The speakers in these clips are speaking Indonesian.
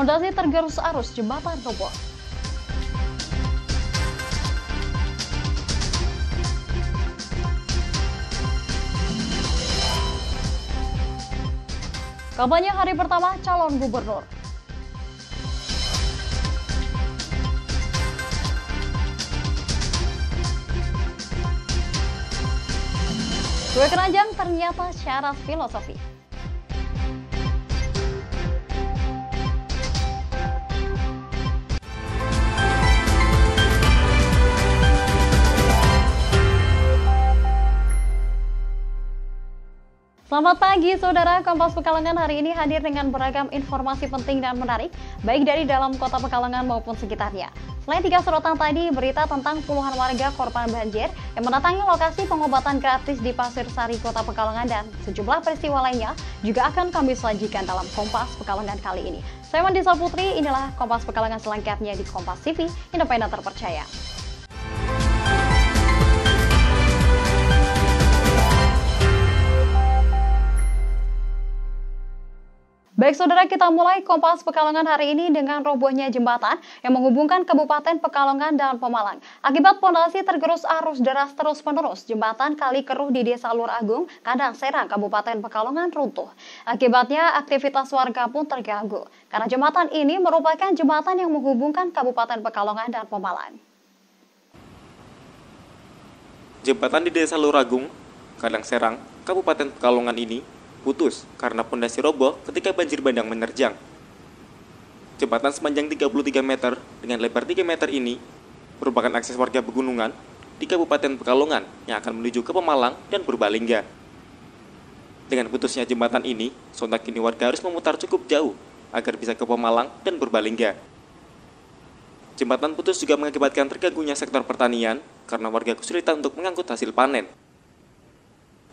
Fondasi tergerus arus jembatan roboh. Kampanye hari pertama calon gubernur. Kue keranjang ternyata syarat filosofi. Selamat pagi saudara, Kompas Pekalongan hari ini hadir dengan beragam informasi penting dan menarik, baik dari dalam kota Pekalongan maupun sekitarnya. Selain tiga sorotan tadi, berita tentang puluhan warga korban banjir yang mendatangi lokasi pengobatan gratis di Pasir Sari, Kota Pekalongan dan sejumlah peristiwa lainnya juga akan kami sajikan dalam Kompas Pekalongan kali ini. Saya Mandisa Putri, inilah Kompas Pekalongan selengkapnya di Kompas TV, independen terpercaya. Baik saudara, kita mulai Kompas Pekalongan hari ini dengan robohnya jembatan yang menghubungkan Kabupaten Pekalongan dan Pemalang. Akibat pondasi tergerus arus deras terus-menerus, jembatan Kali Keruh di Desa Lur Agung, Kandang Serang, Kabupaten Pekalongan runtuh. Akibatnya aktivitas warga pun terganggu, karena jembatan ini merupakan jembatan yang menghubungkan Kabupaten Pekalongan dan Pemalang. Jembatan di Desa Lur Agung, Kandang Serang, Kabupaten Pekalongan ini putus karena pondasi roboh ketika banjir bandang menerjang. Jembatan sepanjang 33 meter dengan lebar 3 meter ini merupakan akses warga pegunungan di Kabupaten Pekalongan yang akan menuju ke Pemalang dan Purbalingga. Dengan putusnya jembatan ini, sontak kini warga harus memutar cukup jauh agar bisa ke Pemalang dan Purbalingga. Jembatan putus juga mengakibatkan terganggunya sektor pertanian karena warga kesulitan untuk mengangkut hasil panen.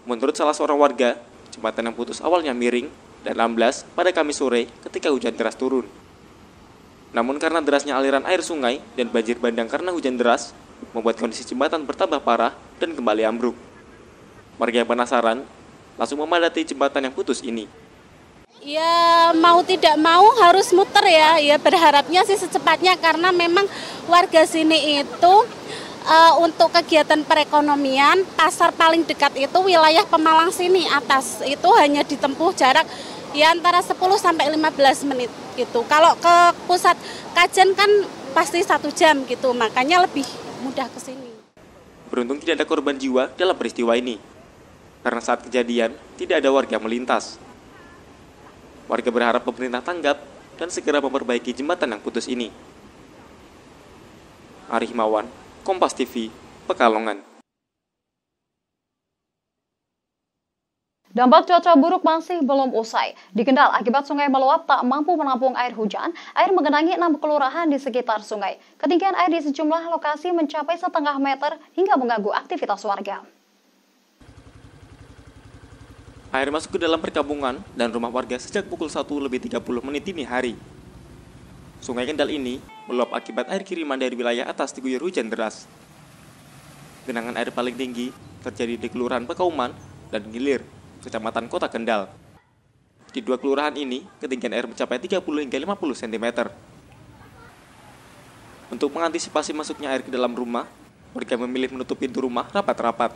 Menurut salah seorang warga, Jembatan yang putus awalnya miring dan amblas pada Kamis sore ketika hujan deras turun. Namun karena derasnya aliran air sungai dan banjir bandang karena hujan deras, membuat kondisi jembatan bertambah parah dan kembali ambruk. Warga yang penasaran langsung memadati jembatan yang putus ini. Ya mau tidak mau harus muter ya, ya berharapnya sih secepatnya karena memang warga sini itu uh, untuk kegiatan perekonomian pasar paling dekat itu wilayah Pemalang sini atas itu hanya ditempuh jarak ya antara 10 sampai 15 menit gitu. Kalau ke pusat kajian kan pasti satu jam gitu, makanya lebih mudah ke sini. Beruntung tidak ada korban jiwa dalam peristiwa ini, karena saat kejadian tidak ada warga melintas. Warga berharap pemerintah tanggap dan segera memperbaiki jembatan yang putus ini. Arif Mawan, Kompas TV, Pekalongan. Dampak cuaca buruk masih belum usai. Di Kendal, akibat sungai meluap tak mampu menampung air hujan, air mengenangi enam kelurahan di sekitar sungai. Ketinggian air di sejumlah lokasi mencapai setengah meter hingga mengganggu aktivitas warga. Air masuk ke dalam perkampungan dan rumah warga sejak pukul 1 lebih 30 menit dini hari. Sungai Kendal ini meluap akibat air kiriman dari wilayah atas diguyur hujan deras. Genangan air paling tinggi terjadi di Kelurahan Pekauman dan Gilir, Kecamatan Kota Kendal. Di dua kelurahan ini, ketinggian air mencapai 30 hingga 50 cm. Untuk mengantisipasi masuknya air ke dalam rumah, warga memilih menutup pintu rumah rapat-rapat.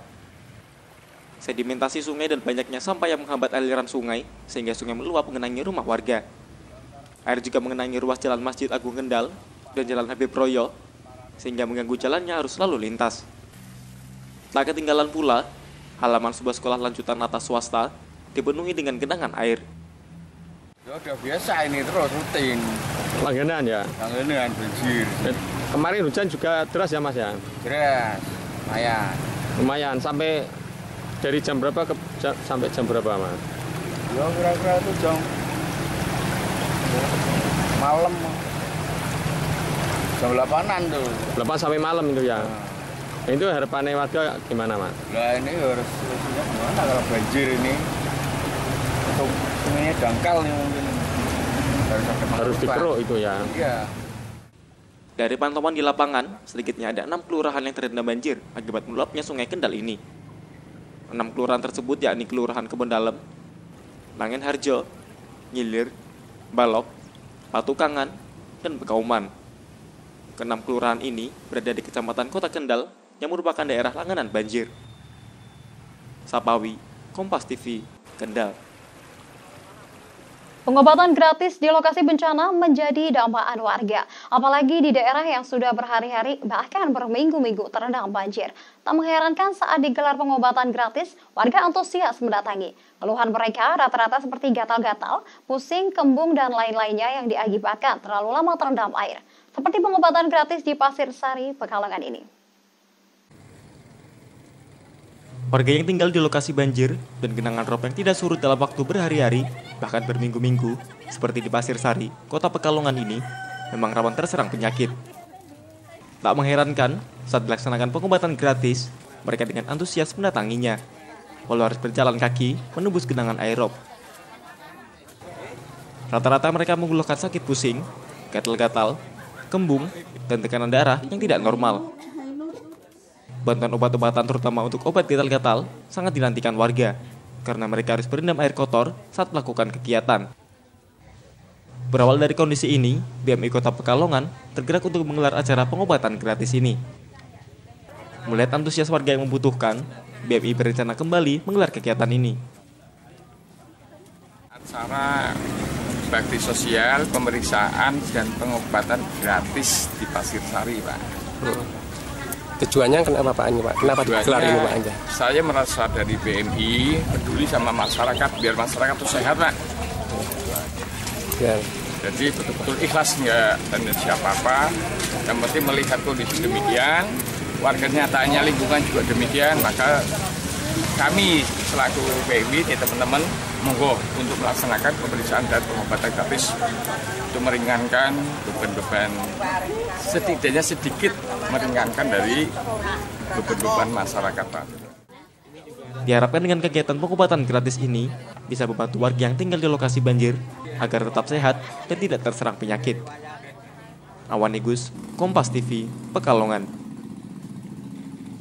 Sedimentasi sungai dan banyaknya sampah yang menghambat aliran sungai, sehingga sungai meluap mengenangi rumah warga. Air juga mengenangi ruas jalan Masjid Agung Kendal dan Jalan Habib Royo, sehingga mengganggu jalannya arus lalu lintas. Tak ketinggalan pula, halaman sebuah sekolah lanjutan atas swasta dipenuhi dengan genangan air. Ya udah biasa ini terus rutin. Langganan ya? Langganan banjir. Eh, Kemarin hujan juga deras ya mas ya? Deras, lumayan. Lumayan, sampai dari jam berapa ke ja- sampai jam berapa mas? Ya kira-kira itu jam malam jam 8-an tuh. 8 sampai malam itu ya? Nah, itu harapannya warga gimana mas? Lah ini harus solusinya gimana kalau banjir ini? Untuk sungainya dangkal nih mungkin. Harus Harus dikeruk itu ya? Iya. Dari pantauan di lapangan, sedikitnya ada enam kelurahan yang terendam banjir akibat meluapnya sungai Kendal ini. Enam kelurahan tersebut yakni Kelurahan Kebon Dalem, Langen Harjo, Ngilir, Balok, Patukangan, dan Bekauman. Keenam kelurahan ini berada di Kecamatan Kota Kendal yang merupakan daerah langganan banjir. Sapawi, Kompas TV, Kendal. Pengobatan gratis di lokasi bencana menjadi dambaan warga, apalagi di daerah yang sudah berhari-hari bahkan berminggu-minggu terendam banjir. Tak mengherankan saat digelar pengobatan gratis, warga antusias mendatangi. Keluhan mereka rata-rata seperti gatal-gatal, pusing, kembung, dan lain-lainnya yang diakibatkan terlalu lama terendam air. Seperti pengobatan gratis di Pasir Sari, Pekalongan ini. Warga yang tinggal di lokasi banjir dan genangan rob yang tidak surut dalam waktu berhari-hari, bahkan berminggu-minggu, seperti di Pasir Sari, kota Pekalongan ini, memang rawan terserang penyakit. Tak mengherankan, saat dilaksanakan pengobatan gratis, mereka dengan antusias mendatanginya, walau harus berjalan kaki menembus genangan air rob. Rata-rata mereka mengeluhkan sakit pusing, gatal-gatal, kembung, dan tekanan darah yang tidak normal. Bantuan obat-obatan terutama untuk obat gatal-gatal sangat dinantikan warga karena mereka harus berendam air kotor saat melakukan kegiatan. Berawal dari kondisi ini, BMI Kota Pekalongan tergerak untuk menggelar acara pengobatan gratis ini. Melihat antusias warga yang membutuhkan, BMI berencana kembali menggelar kegiatan ini. Acara bakti sosial, pemeriksaan, dan pengobatan gratis di Pasir Sari, Pak. Tujuannya kenapa Pak ini Pak? Kenapa digelar ini Pak Anja? Saya merasa dari BMI peduli sama masyarakat biar masyarakat itu sehat Pak. Ya. Jadi betul-betul ikhlas nggak dan siapa apa. Yang penting melihat kondisi demikian, warga nyatanya lingkungan juga demikian, maka kami selaku BMI ya teman-teman monggo untuk melaksanakan pemeriksaan dan pengobatan gratis untuk meringankan beban-beban setidaknya sedikit meringankan dari beban-beban masyarakat. Diharapkan dengan kegiatan pengobatan gratis ini bisa membantu warga yang tinggal di lokasi banjir agar tetap sehat dan tidak terserang penyakit. Awan Igus, Kompas TV, Pekalongan.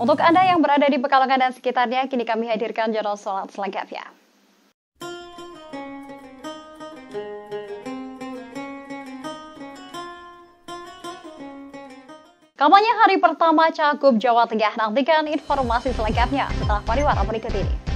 Untuk Anda yang berada di Pekalongan dan sekitarnya, kini kami hadirkan jadwal sholat selengkapnya. Kampanye hari pertama Cakup Jawa Tengah. Nantikan informasi selengkapnya setelah pariwara berikut ini.